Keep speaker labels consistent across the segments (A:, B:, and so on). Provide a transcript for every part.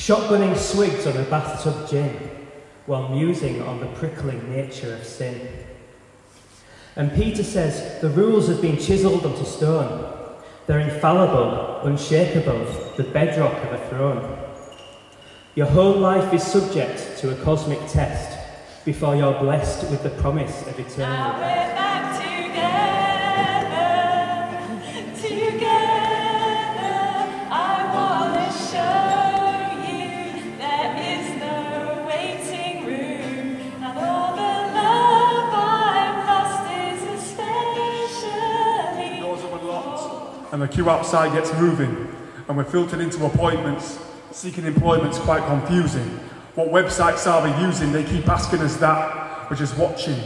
A: shotgunning swigs on a bathtub gin, while musing on the prickling nature of sin. And Peter says the rules have been chiselled onto stone. They're infallible, unshakable, the bedrock of a throne. Your whole life is subject to a cosmic test before you're blessed with the promise of eternity.
B: And the queue outside gets moving, and we're filtered into appointments. Seeking employment's quite confusing. What websites are they using? They keep asking us that. We're just watching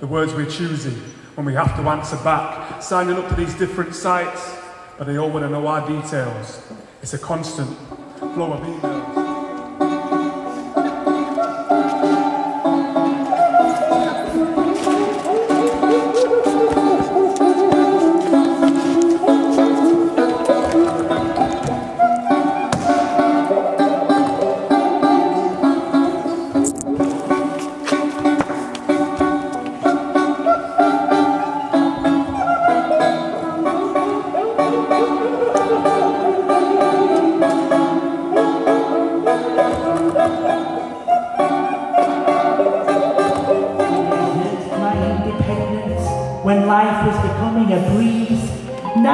B: the words we're choosing when we have to answer back. Signing up to these different sites, but they all want to know our details. It's a constant flow of emails.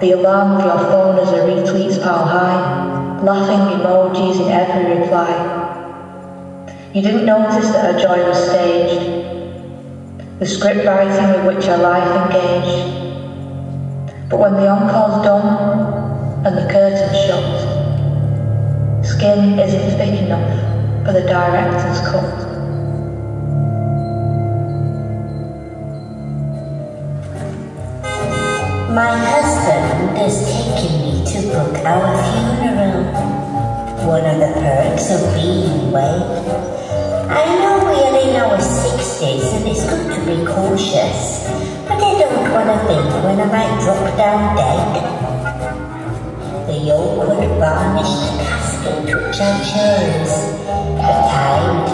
C: The
D: alarm of your phone as a retweets pile high, laughing emojis in every reply. You didn't notice that our joy was staged, the script writing with which our life engaged. But when the encore's done and the curtain's shut, skin isn't thick enough for the director's cut.
E: My husband is taking me to book our funeral. One of the perks of being white. I know we are in our sixties and it's good to be cautious, but I don't want to think when I might drop down dead. The awkward varnished casket which I chose, time